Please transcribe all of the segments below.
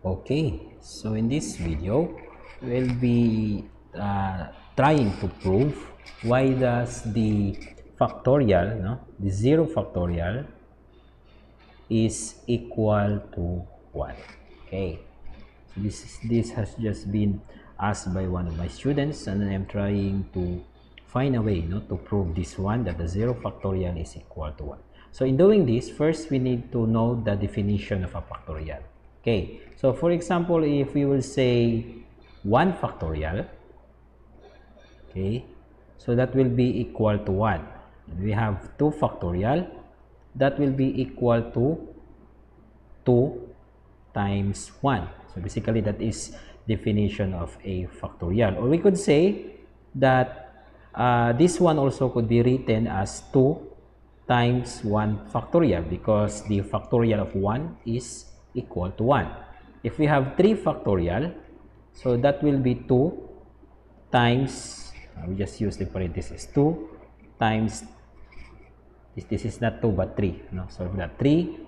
Okay, so in this video, we'll be uh, trying to prove why does the factorial, no, the zero factorial is equal to 1. Okay, so this, is, this has just been asked by one of my students and I'm trying to find a way no, to prove this one that the zero factorial is equal to 1. So in doing this, first we need to know the definition of a factorial. Okay, so for example, if we will say 1 factorial, okay, so that will be equal to 1. We have 2 factorial, that will be equal to 2 times 1. So basically that is definition of a factorial. Or we could say that uh, this one also could be written as 2 times 1 factorial because the factorial of 1 is equal to 1. If we have 3 factorial, so that will be 2 times, uh, we just use the parenthesis, 2 times, this, this is not 2 but 3. No? So that 3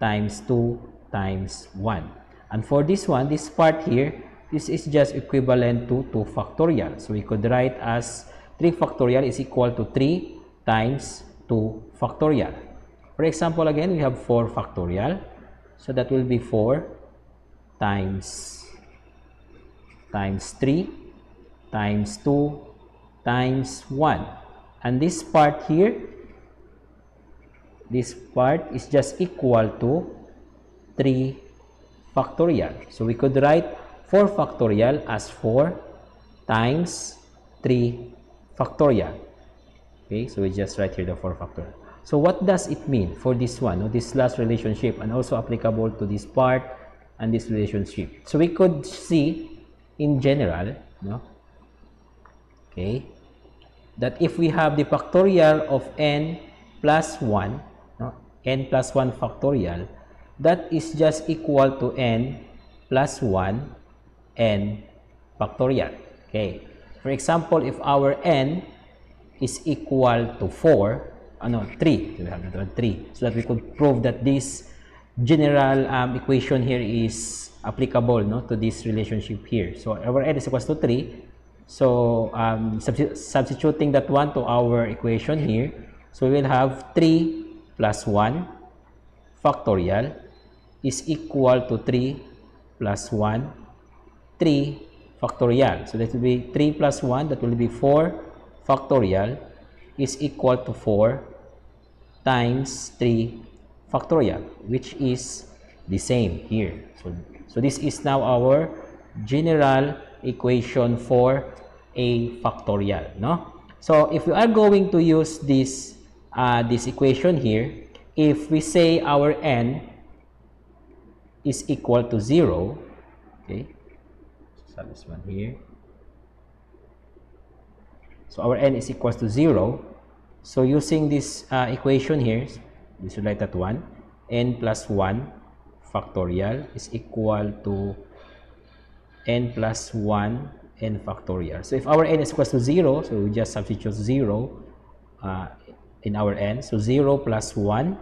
times 2 times 1. And for this one, this part here, this is just equivalent to 2 factorial. So we could write as 3 factorial is equal to 3 times 2 factorial. For example, again, we have 4 factorial. So that will be 4 times times 3 times 2 times 1. And this part here, this part is just equal to 3 factorial. So we could write 4 factorial as 4 times 3 factorial. Okay, so we just write here the 4 factorial. So what does it mean for this one, no? this last relationship and also applicable to this part and this relationship? So we could see in general, no? okay, that if we have the factorial of n plus 1, no? n plus 1 factorial, that is just equal to n plus 1 n factorial. Okay. For example, if our n is equal to 4, ano, 3. So we have that 3. So that we could prove that this general um, equation here is applicable no, to this relationship here. So our n is equal to 3. So um, substituting that one to our equation here, so we will have 3 plus 1 factorial is equal to 3 plus 1, 3 factorial. So that will be 3 plus 1, that will be 4 factorial is equal to 4 times 3 factorial which is the same here. So, so this is now our general equation for a factorial. No? So if we are going to use this, uh, this equation here, if we say our n is equal to 0, okay, so this one here. So our n is equal to 0. So using this uh, equation here, this should write that 1. n plus 1 factorial is equal to n plus 1 n factorial. So if our n is equal to 0, so we just substitute 0 uh, in our n. So 0 plus 1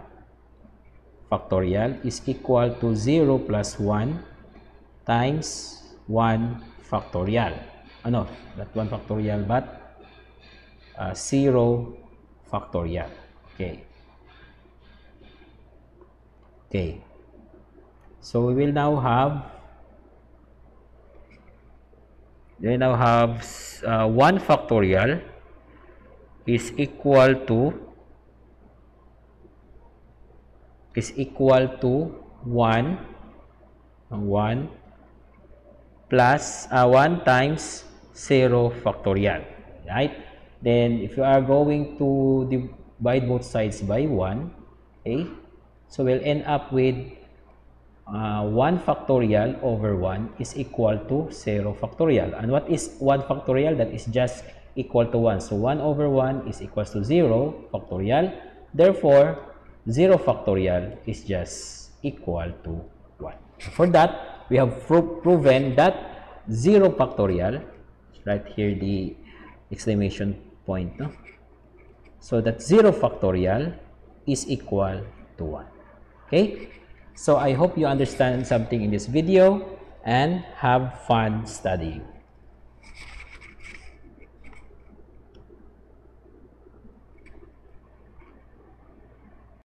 factorial is equal to 0 plus 1 times 1 factorial. Ano? Not 1 factorial but uh, 0 factorial. Okay. Okay. So we will now have we now have uh, 1 factorial is equal to is equal to 1 1 plus uh, 1 times 0 factorial right then if you are going to divide both sides by 1 okay? So we'll end up with uh, 1 factorial over 1 is equal to 0 factorial. And what is 1 factorial? That is just equal to 1 so 1 over 1 is equal to 0 factorial. Therefore 0 factorial is just equal to 1. For that, we have pro proven that 0 factorial, right here the exclamation point, no? so that 0 factorial is equal to 1. Okay? So I hope you understand something in this video and have fun studying.